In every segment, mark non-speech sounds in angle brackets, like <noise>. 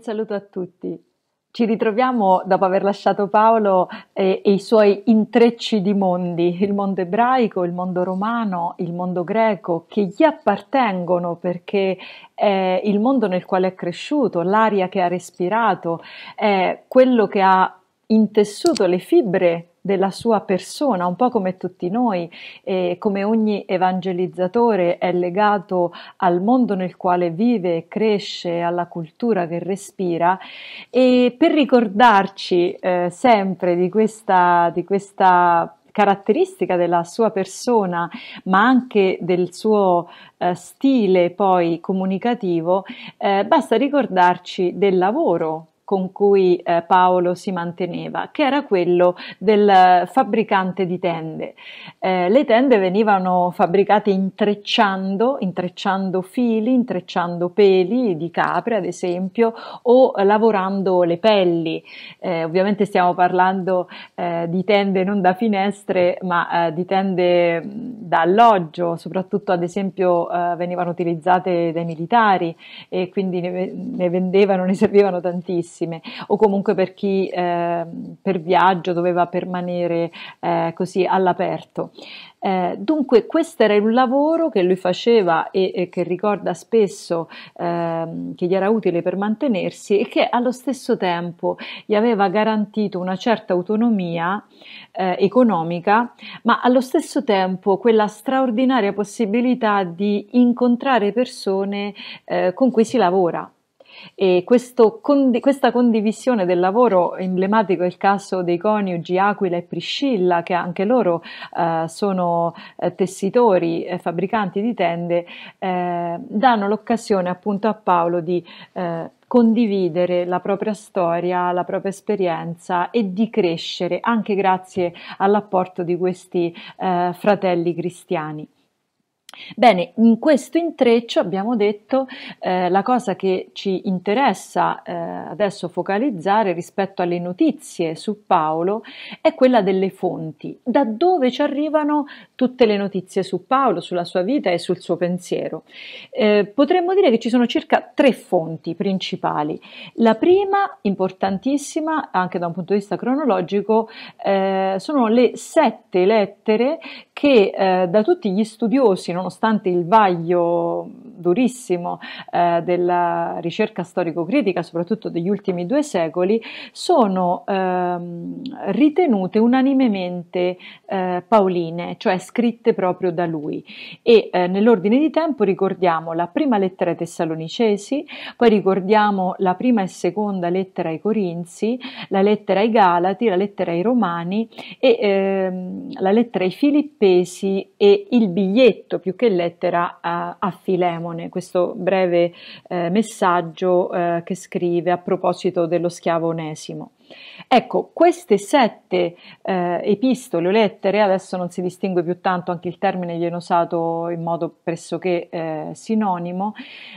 saluto a tutti. Ci ritroviamo dopo aver lasciato Paolo e, e, i suoi intrecci di mondi, il mondo ebraico, il mondo romano, il mondo greco, che gli appartengono perché è il mondo nel quale è cresciuto, l'aria che ha respirato, è quello che ha intessuto le fibre della sua persona, un po' come tutti noi, e come ogni evangelizzatore è legato al mondo nel quale vive cresce, alla cultura che respira, e per ricordarci eh, sempre di questa, di questa caratteristica della sua persona, ma anche del suo eh, stile poi comunicativo, eh, basta ricordarci del lavoro con cui eh, Paolo si manteneva, che era quello del fabbricante di tende. Eh, le tende venivano fabbricate intrecciando, intrecciando fili, intrecciando peli di capre, ad esempio, o lavorando le pelli. Eh, ovviamente stiamo parlando eh, di tende non da finestre, ma eh, di tende da alloggio, soprattutto ad esempio eh, venivano utilizzate dai militari e quindi ne, ne vendevano, ne servivano tantissimo bellissime o comunque per chi eh, per viaggio doveva permanere eh, così all'aperto. Eh, dunque questo era un lavoro che lui faceva e, e che ricorda spesso eh, che gli era utile per mantenersi e che allo stesso tempo gli aveva garantito una certa autonomia eh, economica, ma allo stesso tempo quella straordinaria possibilità di incontrare persone eh, con cui si lavora. E questo, questa condivisione del lavoro, emblematico è il caso dei coniugi Aquila e Priscilla, che anche loro eh, sono eh, tessitori e fabbricanti di tende, eh, danno l'occasione appunto a Paolo di eh, condividere la propria storia, la propria esperienza e di crescere anche grazie all'apporto di questi eh, fratelli cristiani. Bene, in questo intreccio abbiamo detto eh, la cosa che ci interessa eh, adesso focalizzare rispetto alle notizie su Paolo è quella delle fonti, da dove ci arrivano tutte le notizie su Paolo, sulla sua vita e sul suo pensiero. Eh, potremmo dire che ci sono circa tre fonti principali. La prima, importantissima anche da un punto di vista cronologico, eh, sono le sette lettere che eh, da tutti gli studiosi, nonostante il vaglio durissimo eh, della ricerca storico-critica, soprattutto degli ultimi due secoli, sono ehm, ritenute unanimemente eh, paoline, cioè scritte proprio da lui. E eh, nell'ordine di tempo ricordiamo la prima lettera ai Tessalonicesi, poi ricordiamo la prima e seconda lettera ai Corinzi, la lettera ai Galati, la lettera ai Romani e ehm, la lettera ai Filippesi Efesi e il biglietto più che lettera a, a Filemone, questo breve eh, messaggio eh, che scrive a proposito dello schiavo Onesimo. Ecco, queste sette eh, epistole o lettere, adesso non si distingue più tanto, anche il termine viene usato in modo pressoché eh, sinonimo,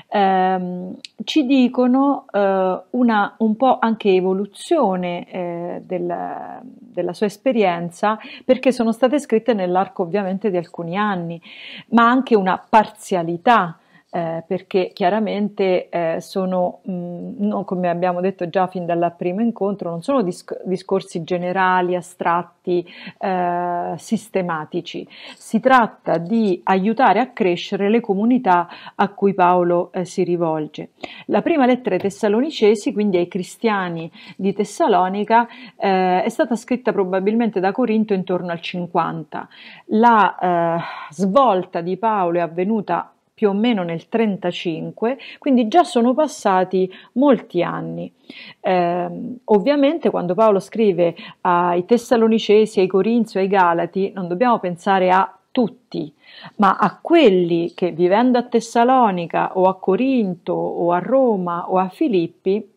ehm, ci dicono eh, una un po' anche evoluzione eh, del, della sua esperienza, perché sono state scritte nell'arco ovviamente di alcuni anni, ma anche una parzialità eh, perché chiaramente eh, sono, mh, no, come abbiamo detto già fin dal primo incontro, non sono disc- discorsi generali, astratti, eh, sistematici. Si tratta di aiutare a crescere le comunità a cui Paolo eh, si rivolge. La prima lettera ai Tessalonicesi, quindi ai cristiani di Tessalonica, eh, è stata scritta probabilmente da Corinto intorno al 50. La eh, svolta di Paolo è avvenuta più o meno nel 35, quindi già sono passati molti anni. Eh, ovviamente quando Paolo scrive ai Tessalonicesi, ai Corinzi, ai Galati, non dobbiamo pensare a tutti, ma a quelli che vivendo a Tessalonica o a Corinto o a Roma o a Filippi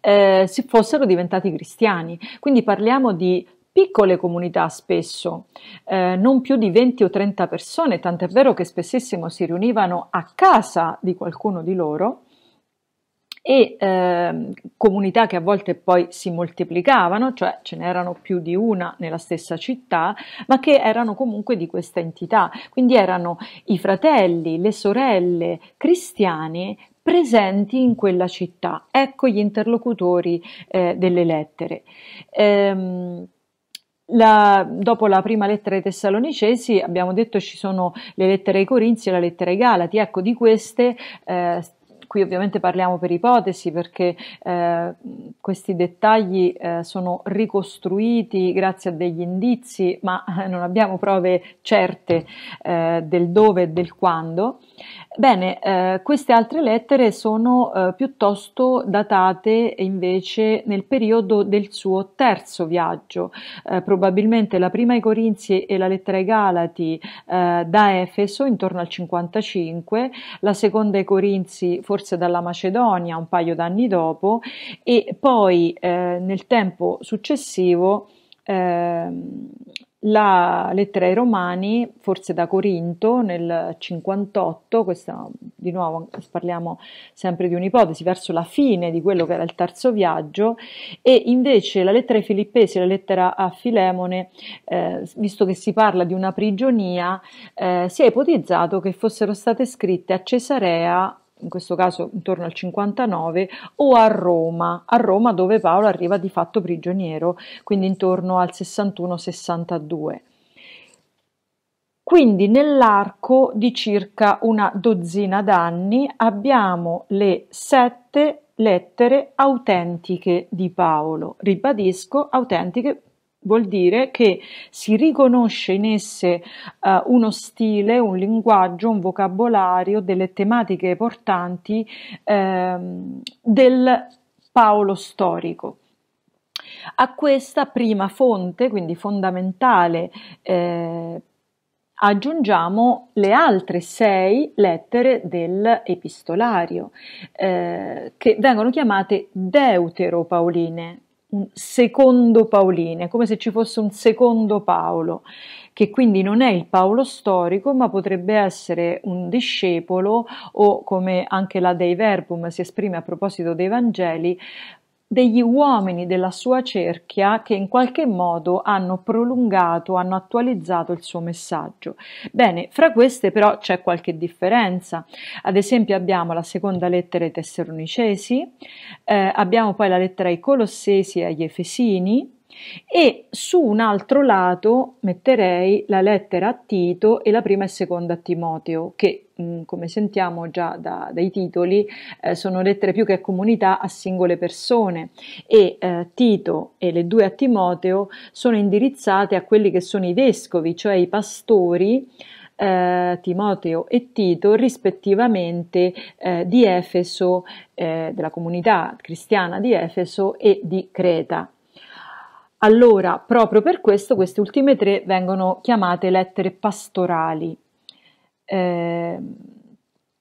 eh, si fossero diventati cristiani. Quindi parliamo di piccole comunità spesso, eh, non più di 20 o 30 persone, tant'è vero che spessissimo si riunivano a casa di qualcuno di loro e eh, comunità che a volte poi si moltiplicavano, cioè ce n'erano più di una nella stessa città, ma che erano comunque di questa entità. Quindi erano i fratelli, le sorelle cristiani presenti in quella città. Ecco gli interlocutori eh, delle lettere. Ehm, la, dopo la prima lettera ai Tessalonicesi abbiamo detto ci sono le lettere ai Corinzi e la lettera ai Galati, ecco di queste eh, Qui ovviamente parliamo per ipotesi perché eh, questi dettagli eh, sono ricostruiti grazie a degli indizi, ma eh, non abbiamo prove certe eh, del dove e del quando. Bene, eh, queste altre lettere sono eh, piuttosto datate invece nel periodo del suo terzo viaggio, probabilmente la prima ai Corinzi e la lettera ai Galati da Efeso intorno al 55, la seconda ai Corinzi forse dalla Macedonia un paio d'anni dopo e poi eh, nel tempo successivo ehm, la lettera ai Romani, forse da Corinto nel 58, questa di nuovo parliamo sempre di un'ipotesi, verso la fine di quello che era il terzo viaggio, e invece la lettera ai Filippesi, la lettera a Filemone, eh, visto che si parla di una prigionia, eh, si è ipotizzato che fossero state scritte a Cesarea in questo caso intorno al 59, o a Roma, a Roma dove Paolo arriva di fatto prigioniero, quindi intorno al 61-62. Quindi nell'arco di circa una dozzina d'anni abbiamo le sette lettere autentiche di Paolo. Ribadisco, autentiche vuol dire che si riconosce in esse uh, uno stile, un linguaggio, un vocabolario, delle tematiche portanti uh, del Paolo storico. A questa prima fonte, quindi fondamentale, eh, aggiungiamo le altre sei lettere dell'epistolario, eh, che vengono chiamate deuteropauline, un secondo Pauline, come se ci fosse un secondo Paolo, che quindi non è il Paolo storico, ma potrebbe essere un discepolo o come anche la Dei Verbum si esprime a proposito dei Vangeli, degli uomini della sua cerchia che in qualche modo hanno prolungato, hanno attualizzato il suo messaggio. Bene, fra queste però c'è qualche differenza. Ad esempio abbiamo la seconda lettera ai Tessalonicesi, eh, abbiamo poi la lettera ai Colossesi e agli Efesini, e su un altro lato metterei la lettera a Tito e la prima e seconda a Timoteo, che mm, come sentiamo già da, dai titoli eh, sono lettere più che comunità a singole persone e eh, Tito e le due a Timoteo sono indirizzate a quelli che sono i vescovi, cioè i pastori eh, Timoteo e Tito rispettivamente eh, di Efeso, eh, della comunità cristiana di Efeso e di Creta. Allora, proprio per questo queste ultime tre vengono chiamate lettere pastorali. Eh,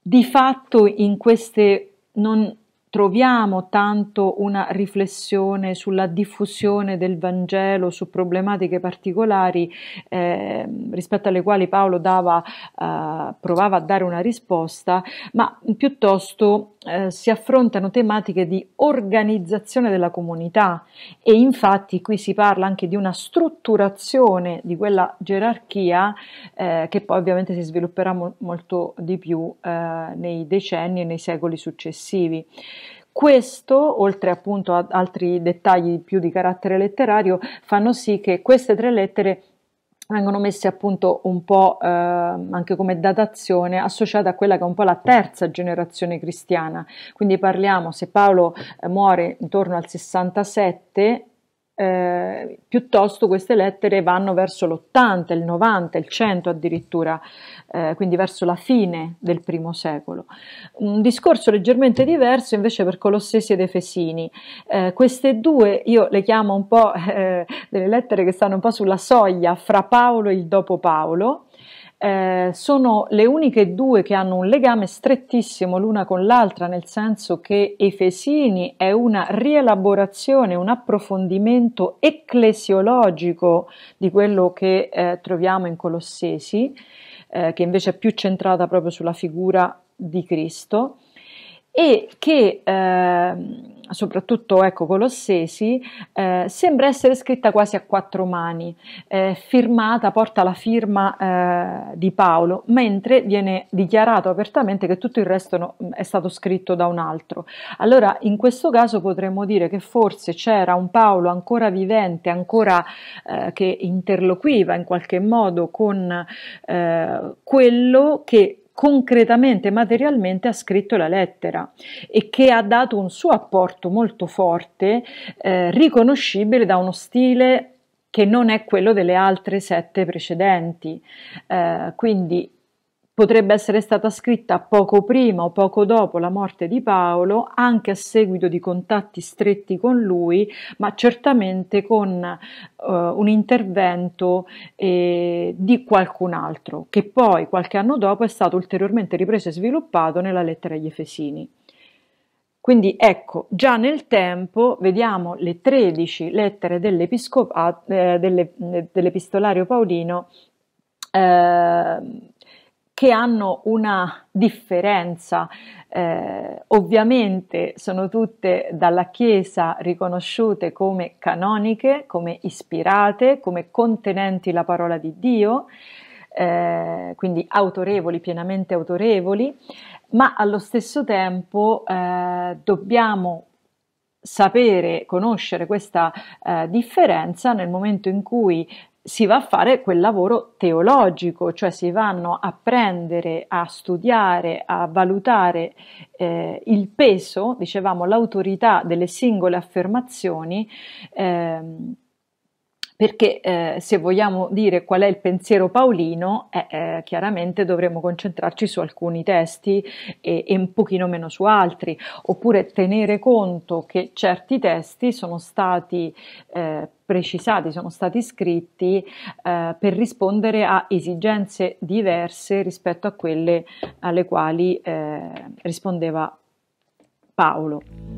di fatto in queste non troviamo tanto una riflessione sulla diffusione del Vangelo, su problematiche particolari eh, rispetto alle quali Paolo dava, eh, provava a dare una risposta, ma piuttosto eh, si affrontano tematiche di organizzazione della comunità e infatti qui si parla anche di una strutturazione di quella gerarchia eh, che poi ovviamente si svilupperà mo- molto di più eh, nei decenni e nei secoli successivi. Questo, oltre appunto ad altri dettagli più di carattere letterario, fanno sì che queste tre lettere vengono messe appunto un po' eh, anche come datazione associata a quella che è un po' la terza generazione cristiana. Quindi parliamo, se Paolo eh, muore intorno al 67, eh, piuttosto queste lettere vanno verso l'80, il 90, il 100 addirittura, eh, quindi verso la fine del primo secolo. Un discorso leggermente diverso invece per Colossesi ed Efesini. Eh, queste due io le chiamo un po' <laughs> eh, delle lettere che stanno un po' sulla soglia fra Paolo e il dopo Paolo, eh, sono le uniche due che hanno un legame strettissimo l'una con l'altra, nel senso che Efesini è una rielaborazione, un approfondimento ecclesiologico di quello che eh, troviamo in Colossesi, eh, che invece è più centrata proprio sulla figura di Cristo e che ehm, soprattutto ecco, Colossesi, eh, sembra essere scritta quasi a quattro mani, eh, firmata, porta la firma eh, di Paolo, mentre viene dichiarato apertamente che tutto il resto no, è stato scritto da un altro. Allora, in questo caso potremmo dire che forse c'era un Paolo ancora vivente, ancora eh, che interloquiva in qualche modo con eh, quello che concretamente, materialmente ha scritto la lettera e che ha dato un suo apporto molto forte, eh, riconoscibile da uno stile che non è quello delle altre sette precedenti. Eh, quindi potrebbe essere stata scritta poco prima o poco dopo la morte di Paolo, anche a seguito di contatti stretti con lui, ma certamente con uh, un intervento eh, di qualcun altro, che poi qualche anno dopo è stato ulteriormente ripreso e sviluppato nella lettera agli Efesini. Quindi ecco, già nel tempo vediamo le 13 lettere eh, dell'Epistolario Paolino eh, che hanno una differenza. Eh, ovviamente sono tutte dalla Chiesa riconosciute come canoniche, come ispirate, come contenenti la parola di Dio, eh, quindi autorevoli, pienamente autorevoli, ma allo stesso tempo eh, dobbiamo sapere, conoscere questa eh, differenza nel momento in cui si va a fare quel lavoro teologico, cioè si vanno a prendere, a studiare, a valutare eh, il peso, dicevamo, l'autorità delle singole affermazioni. Ehm, perché eh, se vogliamo dire qual è il pensiero paolino, eh, eh, chiaramente dovremmo concentrarci su alcuni testi e, e, un pochino meno su altri, oppure tenere conto che certi testi sono stati eh, precisati, sono stati scritti eh, per rispondere a esigenze diverse rispetto a quelle alle quali eh, rispondeva Paolo.